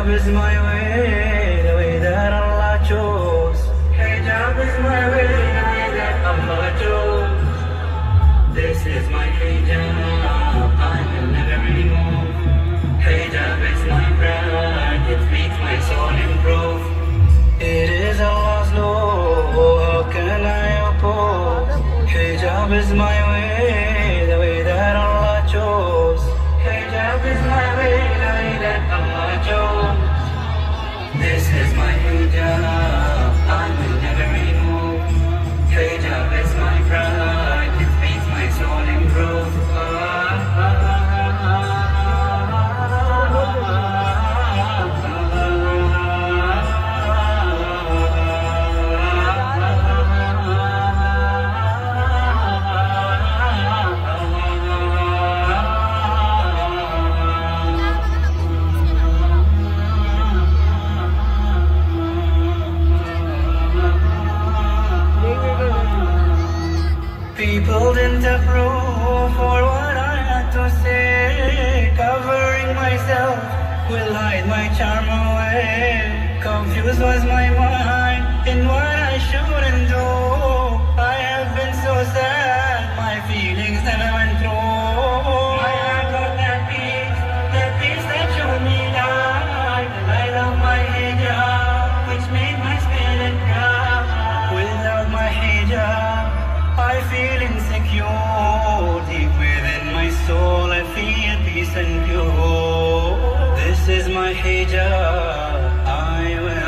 Hijab is my way, the way that Allah chose. Hijab is my way, the way that Allah chose. This is my hijab, I will never remove. Hijab is my pride, it makes my soul improve. It is Allah's law, oh, how can I oppose? Hijab is my way, Didn't approve for what I had to say. Covering myself will hide my charm away. Confused was my mind in what I shouldn't my hijab. I will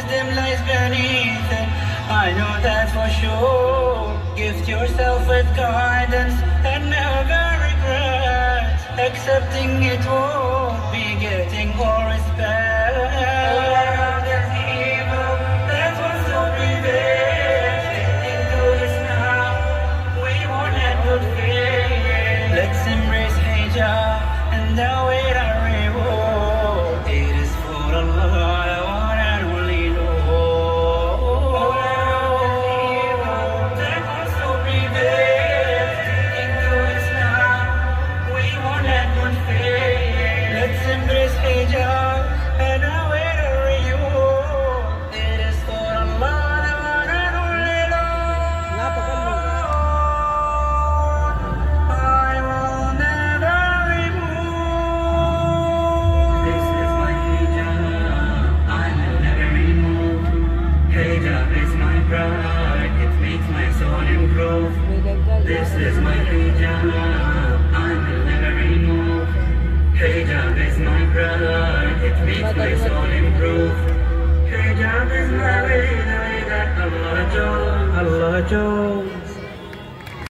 Wisdom lies beneath it. I know that for sure. Gift yourself with guidance and never regret. Accepting it won't be getting more respect. There's evil, that's what's so prevails. This is my hijab. I will never remove. Hijab is my pride. It makes my soul improve. Hijab is my way, that Allah chose. Allah chose.